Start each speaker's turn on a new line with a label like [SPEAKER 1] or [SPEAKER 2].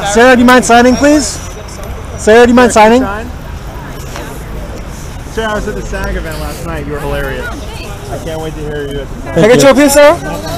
[SPEAKER 1] Sara, do you mind signing, please? Sara, do you mind signing?
[SPEAKER 2] Sara, I was at the SAG event last night. You were hilarious. I can't wait to hear you. At the
[SPEAKER 1] Can I get you up here, Sara?